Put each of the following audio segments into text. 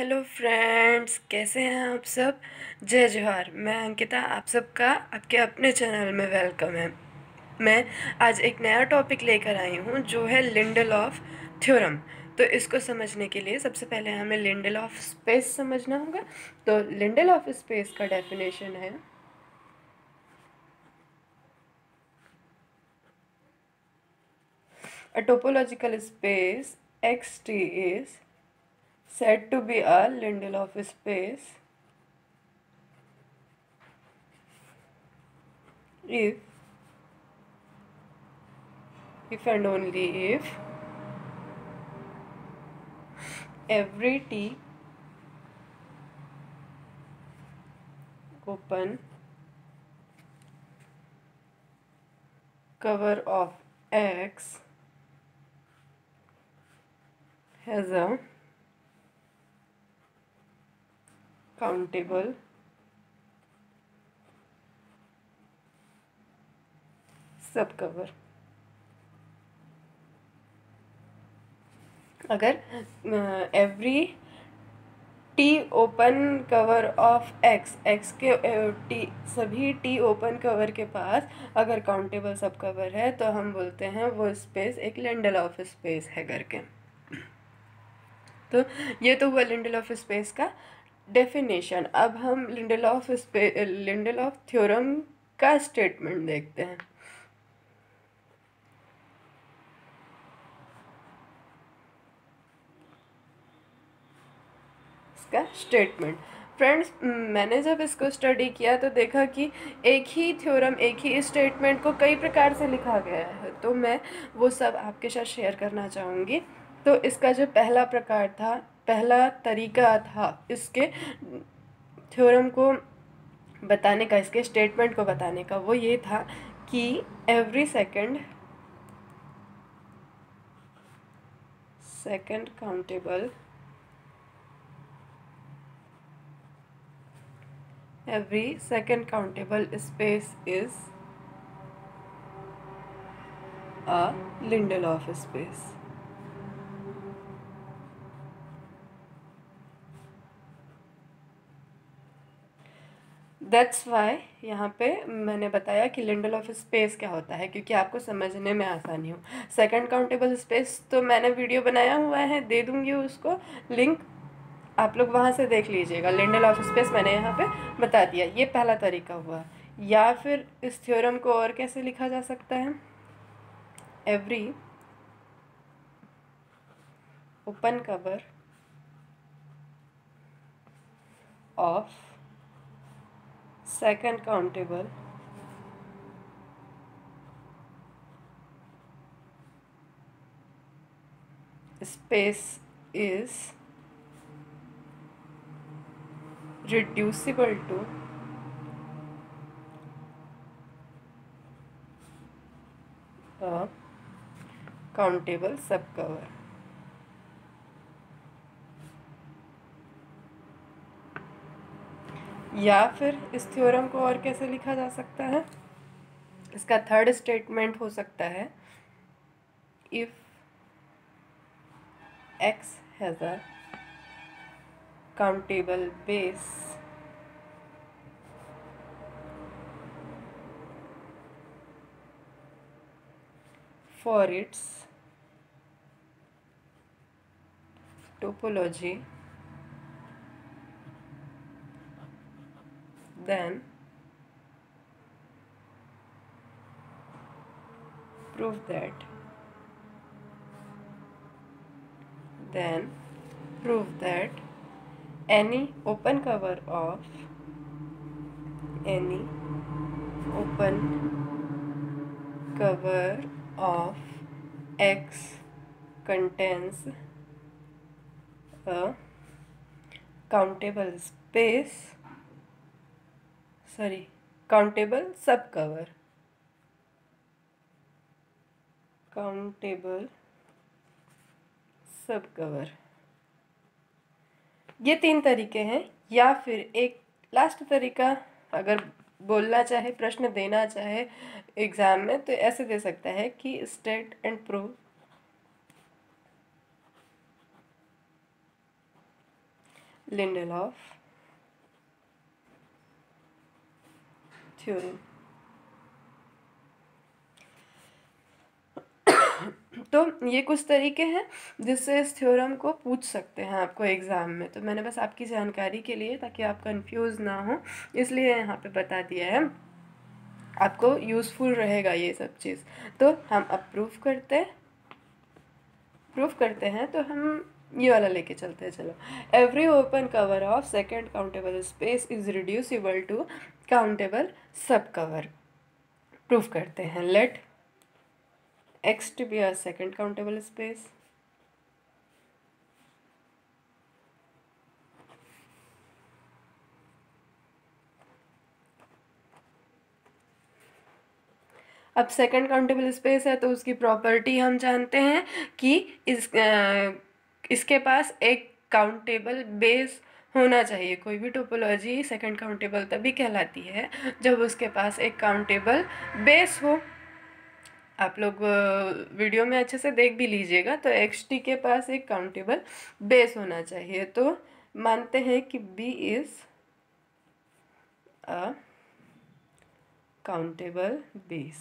Hello friends, कैसे हैं आप सब? जय जोहार मैं अंकिता, आप सबका, आपके अपने चैनल में वेलकम है। मैं आज एक नया टॉपिक लेकर आई हूँ, जो है लिंडल ऑफ़ थ्योरम तो इसको समझने के लिए सबसे पहले हमें लिंडल ऑफ़ स्पेस समझना होगा। तो लिंडल ऑफ़ स्पेस का डेफिनेशन है। A topological space xt is said to be a Lindelof space if if and only if every t open cover of x has a countable subcover अगर every T open cover of X X के T सभी T open cover के पास अगर countable सब cover है तो हम बोलते हैं वो स्पेस एक लेंडल ऑफ़ स्पेस है करके तो ये तो हुआ लिंडल ऑफ़ स्पेस का। डेफिनेशन अब हम Lindelof space Lindelof theorem का स्टेटमेंट देखते हैं। इसका स्टेटमेंट फ्रेंड्स मैंने जब इसको स्टडी किया तो देखा कि एक ही थ्योरम एक ही स्टेटमेंट को कई प्रकार से लिखा गया है। तो मैं वो सब आपके साथ शेयर करना चाहूँगी। तो इसका जो पहला प्रकार था पहला तरीका था इसके थ्योरम को बताने का, इसके स्टेटमेंट को बताने का, वो ये था कि every second second countable every every second countable space is a Lindelof space. That's why यहाँ पे मैंने बताया कि लिंडल ऑफ़ स्पेस क्या होता है, क्योंकि आपको समझने में आसानी हो। सेकंड काउंटेबल स्पेस तो मैंने वीडियो बनाया हुआ है, दे दूँगी उसको। लिंक आप लोग वहाँ से देख लीजिएगा। लिंडल ऑफ़ स्पेस मैंने यहाँ पे बता दिया। ये पहला तरीका हुआ। या फिर इस थ्योरम को और कैसे लिखा जा सकता है? Every open cover of second countable. Space is reducible to a countable subcover या फिर इस थ्योरम को और कैसे लिखा जा सकता है? इसका थर्ड स्टेटमेंट हो सकता है if X has countable base for its topology then prove that. Then prove that any open cover of any open cover of x contains a countable space sorry cover countable subcover ये तीन तरीके हैं, या फिर एक last तरीका, अगर बोलना चाहे, प्रश्न देना चाहे एग्ज़ाम में तो ऐसे दे सकता है कि state and prove Lindelof theorem तो ये कुछ तरीके हैं जिससे इस थ्योरम को पूछ सकते हैं आपको एग्ज़ाम में। तो मैंने बस आपकी जानकारी के लिए, ताकि आप कंफ्यूज ना हो, इसलिए यहाँ पे बता दिया है। आपको यूज़फुल रहेगा ये सब चीज़। तो हम अब प्रूफ करते प्रूफ करते हैं तो हम ये वाला लेके चलते हैं, चलो। Every open cover of second countable space is reducible to countable subcover proof करते हैं. Let x to be a second countable space. अब सेकंड काउंटेबल स्पेस है तो उसकी प्रॉपर्टी हम जानते हैं कि इस आ, इसके पास एक काउंटेबल बेस होना चाहिए। कोई भी टोपोलॉजी सेकंड काउंटेबल तभी कहलाती है, जब उसके पास एक काउंटेबल बेस हो। आप लोग वीडियो में अच्छे से देख भी लीजिएगा तो एक्स टी के पास एक काउंटेबल बेस होना चाहिए। तो मानते हैं कि B is a base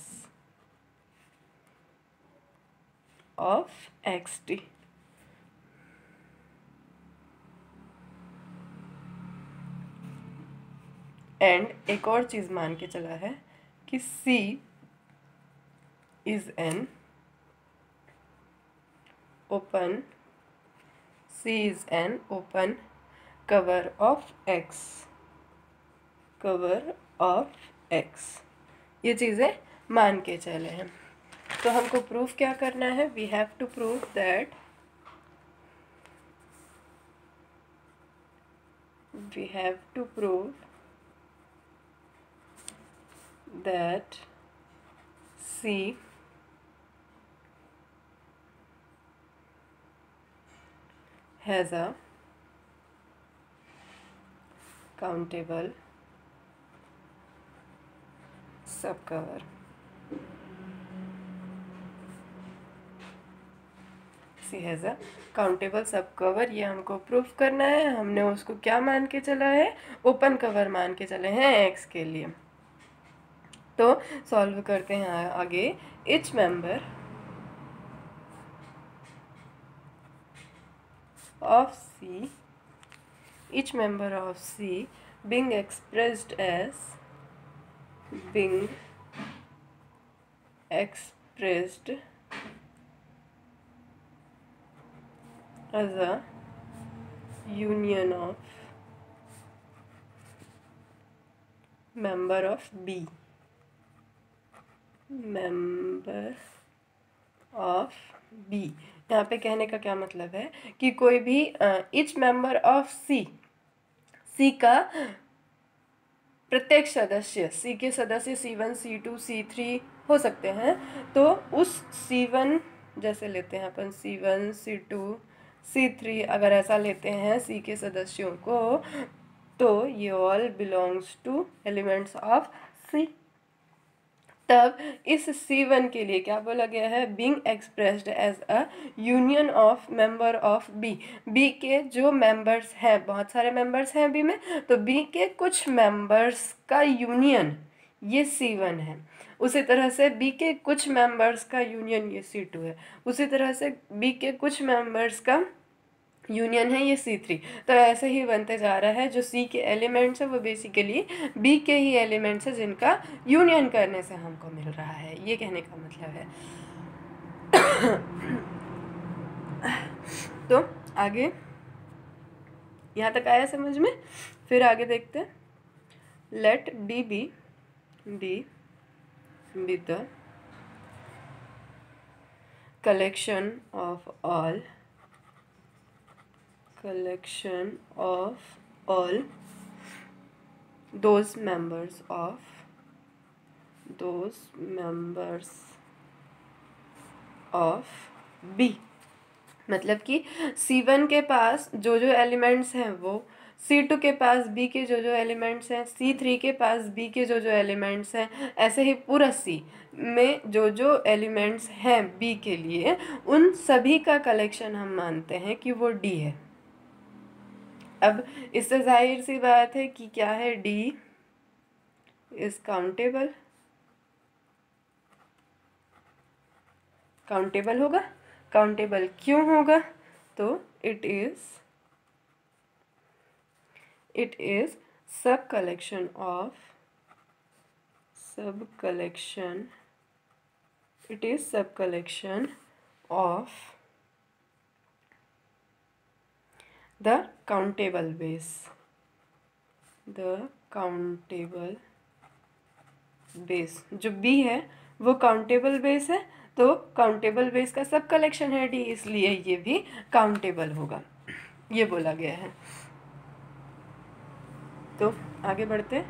of X and एक और चीज़ मान के चला है कि C is an open C is an open cover of X cover of X. ये चीज़ें मान के चले हैं। तो हमको प्रूफ क्या करना है? We have to prove that we have to prove that C has a countable subcover. C has a countable subcover ये हमको प्रूफ करना है। हमने उसको क्या मान के चला है? ओपन कवर मान के चले हैं एक्स के लिए। तो सॉल्व करते हैं आगे। Each member of C, each member of C being expressed as being expressed as a union of member of B. Member of B यहाँ पे कहने का क्या मतलब है? कि कोई भी each member of C C का प्रत्येक सदस्य सी के सदस्य C one C two C three हो सकते हैं। तो उस सी वन जैसे लेते हैं अपन C one C two C three अगर ऐसा लेते हैं सी के सदस्यों को तो ये all belongs to elements of C तब इस सी वन के लिए क्या बोला गया है? Being expressed as a union of member of B B के जो मेंबर्स हैं, बहुत सारे मेंबर्स हैं बी में तो बी के कुछ मेंबर्स का यूनियन ये सी वन है। उसी तरह से बी के कुछ मेंबर्स का यूनियन ये सी टू है। उसी तरह से बी के कुछ मेंबर्स का यूनियन है ये सी थ्री तो ऐसे ही बनते जा रहा है, जो सी के एलिमेंट्स है वो बेसिकली बी के ही एलिमेंट्स है जिनका यूनियन करने से हमको मिल रहा है। ये कहने का मतलब है। तो आगे, यहाँ तक आया समझ में? फिर आगे देखते let D B D B the collection of all collection of all those members of, those members of B. मतलब कि C1 के पास जो जो एलिमेंट्स हैं वो C2 के पास B के जो जो एलिमेंट्स हैं C3 के पास B के जो जो एलिमेंट्स हैं, ऐसे ही पूरा C में जो जो एलिमेंट्स हैं B के लिए, उन सभी का कलेक्शन हम मानते हैं कि वो D है। अब इससे ज़ाहिर सी बात है कि क्या है डी इज़ काउंटेबल काउंटेबल होगा? काउंटेबल क्यों होगा? तो it is it is sub collection of sub collection it is sub collection of the countable base the countable base जो बी है, वो काउंटेबल बेस है तो काउंटेबल बेस का सब कलेक्शन है डी इसलिए ये भी काउंटेबल होगा। ये बोला गया है। तो आगे बढ़ते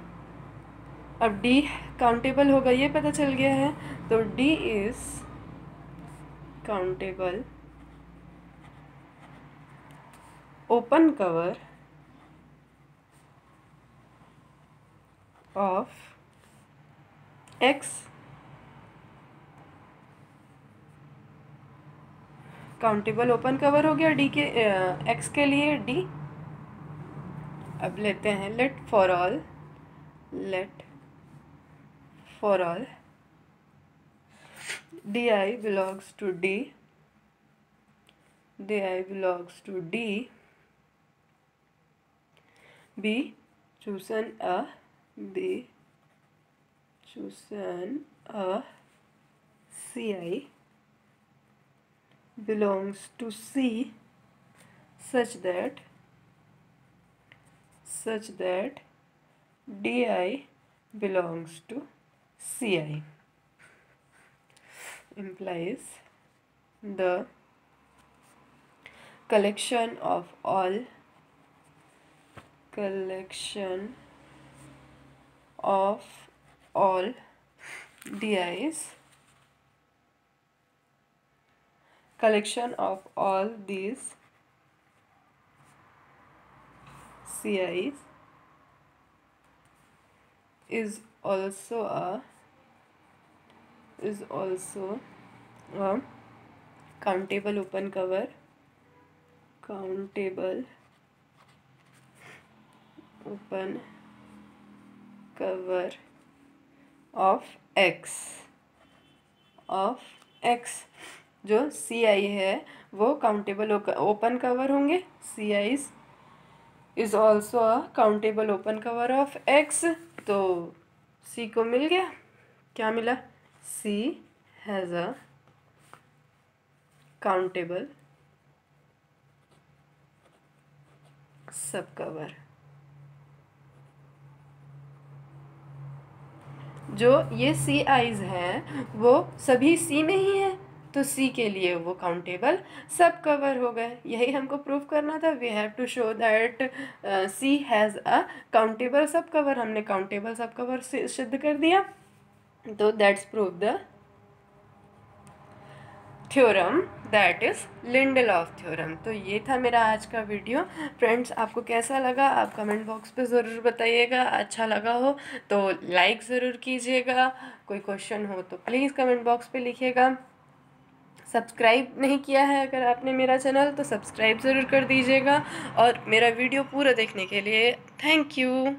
अब डी काउंटेबल होगा, ये पता चल गया है। तो D is countable open cover of X countable open cover हो गया डी के एक्स के लिए डी। अब लेते हैं let for all, let for all. D I belongs to D D I belongs to D. B chosen a. A b. Chosen a. Ci belongs to C. Such that such that DI belongs to CI implies the collection of all collection of all DIs collection of all these CIs is also a is also a countable open cover countable open cover of x of x जो C आई है, वो countable open cover होंगे। C I is also a countable open cover of X तो C को मिल गया। क्या मिला? C has a countable sub cover जो ये सी आईज हैं, वो सभी सी में ही हैं। तो सी के लिए वो काउंटेबल सब कवर हो गए। यही हमको प्रूव करना था। We have to show that C has a countable sub cover हमने काउंटेबल सब कवर सिद्ध कर दिया। तो that's prove the theorem that is Lindelof theorem तो ये था मेरा आज का वीडियो फ्रेंड्स आपको कैसा लगा? आप कमेंट बॉक्स पे ज़रूर बताइएगा. अच्छा लगा हो तो लाइक ज़रूर कीजिएगा. कोई क्वेश्चन हो तो प्लीज़ कमेंट बॉक्स पे लिखिएगा. सब्सक्राइब नहीं किया है अगर आपने मेरा चैनल तो सब्सक्राइब ज़रूर कर दीजिएगा. और मेरा वीडियो पूरा देखने के लिए थैंक यू